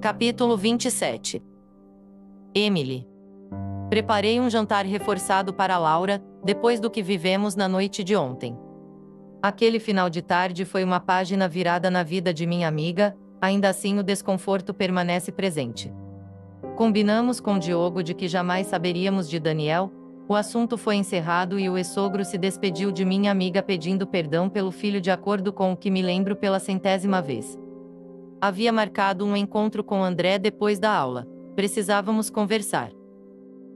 Capítulo 27 Emily Preparei um jantar reforçado para Laura, depois do que vivemos na noite de ontem. Aquele final de tarde foi uma página virada na vida de minha amiga, ainda assim o desconforto permanece presente. Combinamos com Diogo de que jamais saberíamos de Daniel, o assunto foi encerrado e o ex-sogro se despediu de minha amiga pedindo perdão pelo filho de acordo com o que me lembro pela centésima vez havia marcado um encontro com André depois da aula. Precisávamos conversar.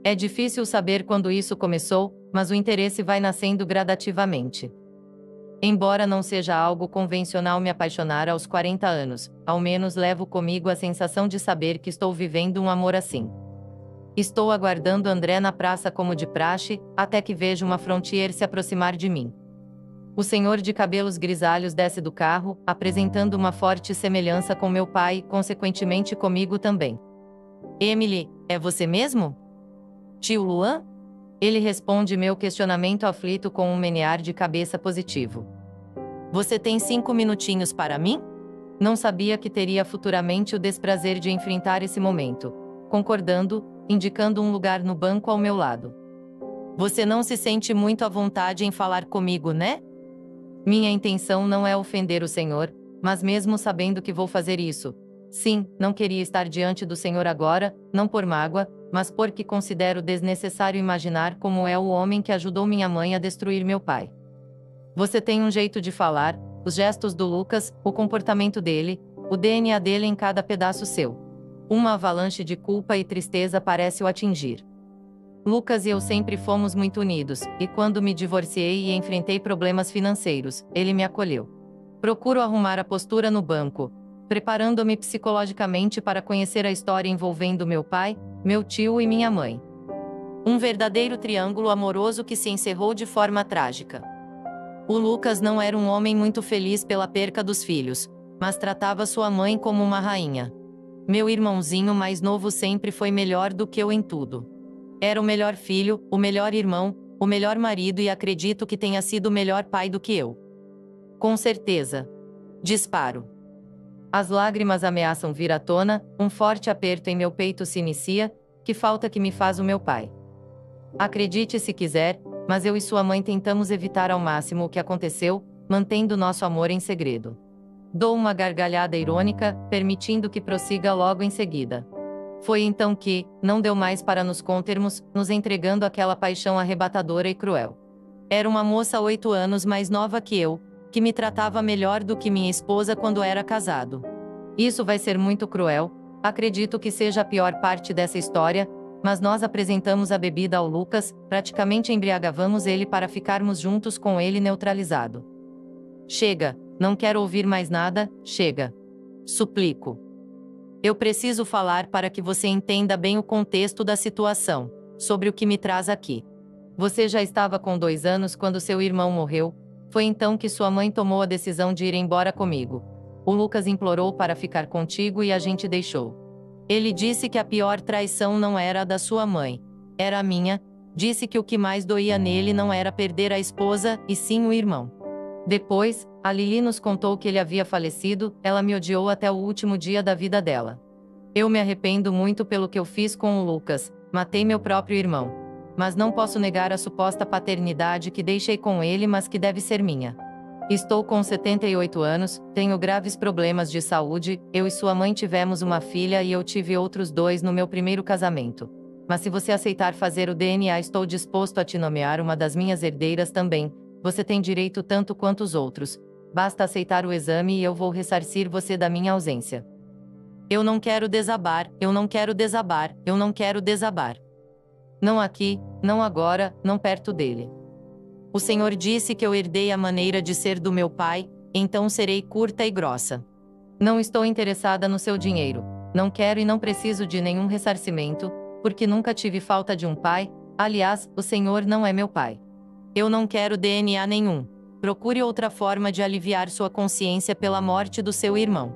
É difícil saber quando isso começou, mas o interesse vai nascendo gradativamente. Embora não seja algo convencional me apaixonar aos 40 anos, ao menos levo comigo a sensação de saber que estou vivendo um amor assim. Estou aguardando André na praça como de praxe, até que vejo uma frontier se aproximar de mim. O senhor de cabelos grisalhos desce do carro, apresentando uma forte semelhança com meu pai consequentemente, comigo também. Emily, é você mesmo? Tio Luan? Ele responde meu questionamento aflito com um menear de cabeça positivo. Você tem cinco minutinhos para mim? Não sabia que teria futuramente o desprazer de enfrentar esse momento. Concordando, indicando um lugar no banco ao meu lado. Você não se sente muito à vontade em falar comigo, né? Minha intenção não é ofender o Senhor, mas mesmo sabendo que vou fazer isso. Sim, não queria estar diante do Senhor agora, não por mágoa, mas porque considero desnecessário imaginar como é o homem que ajudou minha mãe a destruir meu pai. Você tem um jeito de falar, os gestos do Lucas, o comportamento dele, o DNA dele em cada pedaço seu. Uma avalanche de culpa e tristeza parece o atingir. Lucas e eu sempre fomos muito unidos, e quando me divorciei e enfrentei problemas financeiros, ele me acolheu. Procuro arrumar a postura no banco, preparando-me psicologicamente para conhecer a história envolvendo meu pai, meu tio e minha mãe. Um verdadeiro triângulo amoroso que se encerrou de forma trágica. O Lucas não era um homem muito feliz pela perca dos filhos, mas tratava sua mãe como uma rainha. Meu irmãozinho mais novo sempre foi melhor do que eu em tudo. Era o melhor filho, o melhor irmão, o melhor marido e acredito que tenha sido o melhor pai do que eu. Com certeza. Disparo. As lágrimas ameaçam vir à tona, um forte aperto em meu peito se inicia, que falta que me faz o meu pai. Acredite se quiser, mas eu e sua mãe tentamos evitar ao máximo o que aconteceu, mantendo nosso amor em segredo. Dou uma gargalhada irônica, permitindo que prossiga logo em seguida. Foi então que, não deu mais para nos contermos, nos entregando aquela paixão arrebatadora e cruel. Era uma moça oito anos mais nova que eu, que me tratava melhor do que minha esposa quando era casado. Isso vai ser muito cruel, acredito que seja a pior parte dessa história, mas nós apresentamos a bebida ao Lucas, praticamente embriagávamos ele para ficarmos juntos com ele neutralizado. Chega, não quero ouvir mais nada, chega. Suplico. Eu preciso falar para que você entenda bem o contexto da situação, sobre o que me traz aqui. Você já estava com dois anos quando seu irmão morreu, foi então que sua mãe tomou a decisão de ir embora comigo. O Lucas implorou para ficar contigo e a gente deixou. Ele disse que a pior traição não era a da sua mãe, era a minha, disse que o que mais doía nele não era perder a esposa, e sim o irmão. Depois, a Lili nos contou que ele havia falecido, ela me odiou até o último dia da vida dela. Eu me arrependo muito pelo que eu fiz com o Lucas, matei meu próprio irmão. Mas não posso negar a suposta paternidade que deixei com ele, mas que deve ser minha. Estou com 78 anos, tenho graves problemas de saúde, eu e sua mãe tivemos uma filha e eu tive outros dois no meu primeiro casamento. Mas se você aceitar fazer o DNA, estou disposto a te nomear uma das minhas herdeiras também. Você tem direito tanto quanto os outros, Basta aceitar o exame e eu vou ressarcir você da minha ausência. Eu não quero desabar, eu não quero desabar, eu não quero desabar. Não aqui, não agora, não perto dele. O Senhor disse que eu herdei a maneira de ser do meu pai, então serei curta e grossa. Não estou interessada no seu dinheiro, não quero e não preciso de nenhum ressarcimento, porque nunca tive falta de um pai, aliás, o Senhor não é meu pai. Eu não quero DNA nenhum. Procure outra forma de aliviar sua consciência pela morte do seu irmão.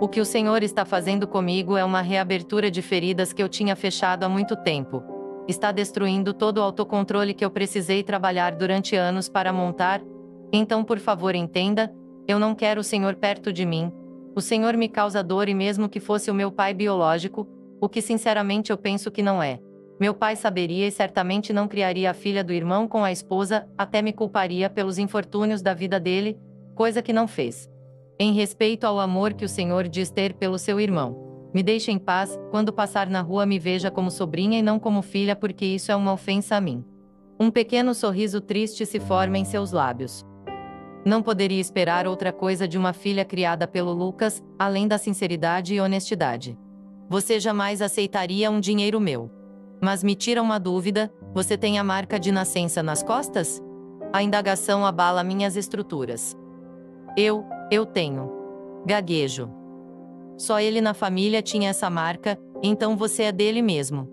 O que o Senhor está fazendo comigo é uma reabertura de feridas que eu tinha fechado há muito tempo. Está destruindo todo o autocontrole que eu precisei trabalhar durante anos para montar. Então, por favor, entenda: Eu não quero o Senhor perto de mim. O Senhor me causa dor e mesmo que fosse o meu pai biológico, o que sinceramente eu penso que não é. Meu pai saberia e certamente não criaria a filha do irmão com a esposa, até me culparia pelos infortúnios da vida dele, coisa que não fez. Em respeito ao amor que o Senhor diz ter pelo seu irmão. Me deixe em paz, quando passar na rua me veja como sobrinha e não como filha, porque isso é uma ofensa a mim. Um pequeno sorriso triste se forma em seus lábios. Não poderia esperar outra coisa de uma filha criada pelo Lucas, além da sinceridade e honestidade. Você jamais aceitaria um dinheiro meu. Mas me tira uma dúvida: você tem a marca de nascença nas costas? A indagação abala minhas estruturas. Eu, eu tenho. Gaguejo. Só ele na família tinha essa marca, então você é dele mesmo.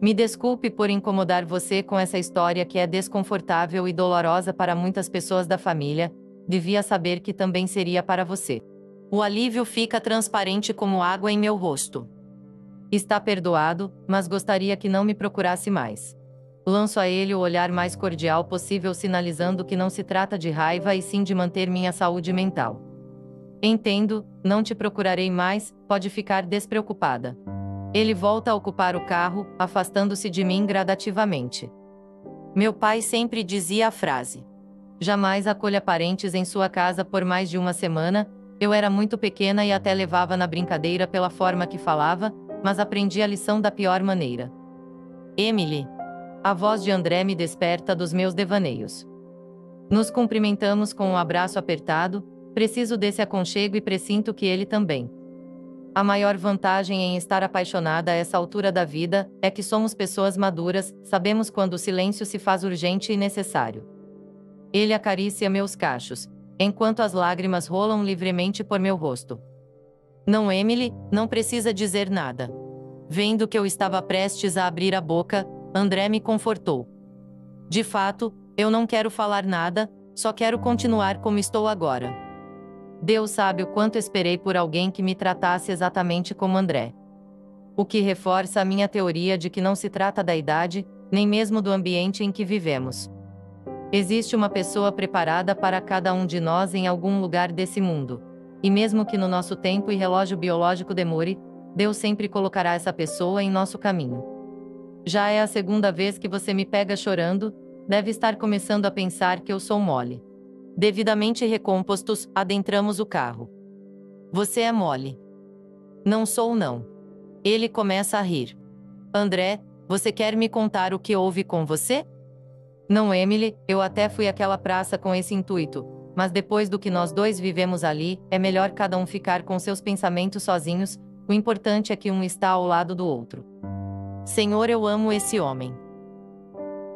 Me desculpe por incomodar você com essa história que é desconfortável e dolorosa para muitas pessoas da família, devia saber que também seria para você. O alívio fica transparente como água em meu rosto. Está perdoado, mas gostaria que não me procurasse mais. Lanço a ele o olhar mais cordial possível, sinalizando que não se trata de raiva e sim de manter minha saúde mental. Entendo, não te procurarei mais, pode ficar despreocupada. Ele volta a ocupar o carro, afastando-se de mim gradativamente. Meu pai sempre dizia a frase: Jamais acolha parentes em sua casa por mais de uma semana. Eu era muito pequena e até levava na brincadeira pela forma que falava, mas aprendi a lição da pior maneira. Emily. A voz de André me desperta dos meus devaneios. Nos cumprimentamos com um abraço apertado, Preciso desse aconchego e presinto que ele também. A maior vantagem em estar apaixonada a essa altura da vida é que somos pessoas maduras, sabemos quando o silêncio se faz urgente e necessário. Ele acaricia meus cachos, enquanto as lágrimas rolam livremente por meu rosto. Não, Emily, não precisa dizer nada. Vendo que eu estava prestes a abrir a boca, André me confortou. De fato, eu não quero falar nada, só quero continuar como estou agora. Deus sabe o quanto esperei por alguém que me tratasse exatamente como André. O que reforça a minha teoria de que não se trata da idade, nem mesmo do ambiente em que vivemos. Existe uma pessoa preparada para cada um de nós em algum lugar desse mundo. E mesmo que no nosso tempo e relógio biológico demore, Deus sempre colocará essa pessoa em nosso caminho. Já é a segunda vez que você me pega chorando, deve estar começando a pensar que eu sou mole. Devidamente recompostos, adentramos o carro. Você é mole. Não sou, não. Ele começa a rir. André, você quer me contar o que houve com você? Não, Emily, eu até fui àquela praça com esse intuito, mas depois do que nós dois vivemos ali, é melhor cada um ficar com seus pensamentos sozinhos, o importante é que um está ao lado do outro. Senhor, eu amo esse homem.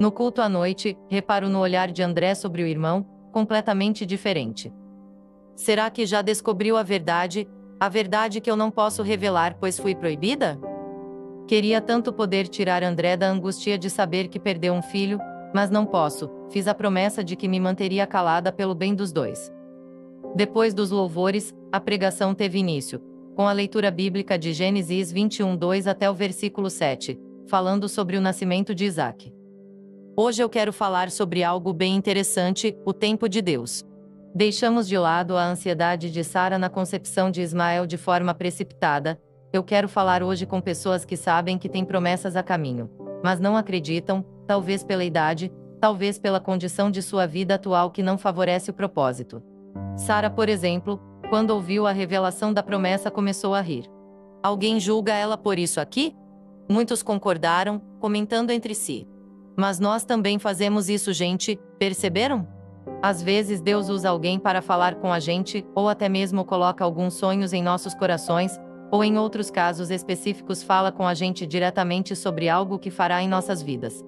No culto à noite, reparo no olhar de André sobre o irmão, completamente diferente. Será que já descobriu a verdade, a verdade que eu não posso revelar pois fui proibida? Queria tanto poder tirar André da angústia de saber que perdeu um filho, mas não posso, fiz a promessa de que me manteria calada pelo bem dos dois. Depois dos louvores, a pregação teve início, com a leitura bíblica de Gênesis 21, 2 até o versículo 7, falando sobre o nascimento de Isaac. Hoje eu quero falar sobre algo bem interessante: o tempo de Deus. Deixamos de lado a ansiedade de Sara na concepção de Ismael de forma precipitada. Eu quero falar hoje com pessoas que sabem que têm promessas a caminho, mas não acreditam, talvez pela idade, talvez pela condição de sua vida atual que não favorece o propósito. Sara, por exemplo, quando ouviu a revelação da promessa, começou a rir. Alguém julga ela por isso aqui? Muitos concordaram, comentando entre si. Mas nós também fazemos isso, gente, perceberam? Às vezes Deus usa alguém para falar com a gente, ou até mesmo coloca alguns sonhos em nossos corações, ou em outros casos específicos fala com a gente diretamente sobre algo que fará em nossas vidas.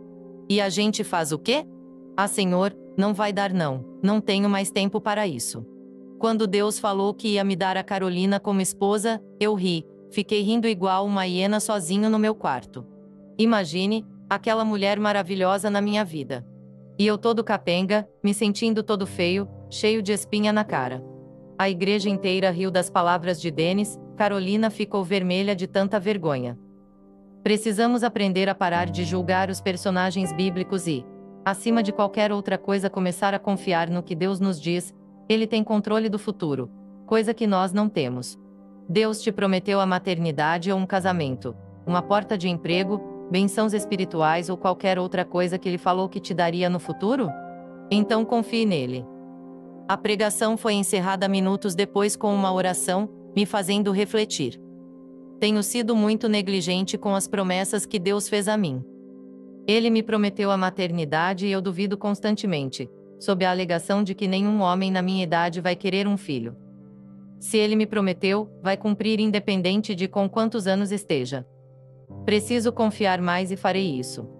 E a gente faz o quê? Ah, Senhor, não vai dar não, não tenho mais tempo para isso. Quando Deus falou que ia me dar a Carolina como esposa, eu ri, fiquei rindo igual uma hiena sozinho no meu quarto. Imagine, aquela mulher maravilhosa na minha vida. E eu todo capenga, me sentindo todo feio, cheio de espinha na cara. A igreja inteira riu das palavras de Denis, Carolina ficou vermelha de tanta vergonha. Precisamos aprender a parar de julgar os personagens bíblicos e, acima de qualquer outra coisa, começar a confiar no que Deus nos diz, Ele tem controle do futuro, coisa que nós não temos. Deus te prometeu a maternidade ou um casamento, uma porta de emprego, bençãos espirituais ou qualquer outra coisa que ele falou que te daria no futuro? Então confie nele. A pregação foi encerrada minutos depois com uma oração, me fazendo refletir. Tenho sido muito negligente com as promessas que Deus fez a mim. Ele me prometeu a maternidade e eu duvido constantemente, sob a alegação de que nenhum homem na minha idade vai querer um filho. Se ele me prometeu, vai cumprir independente de com quantos anos esteja. Preciso confiar mais e farei isso.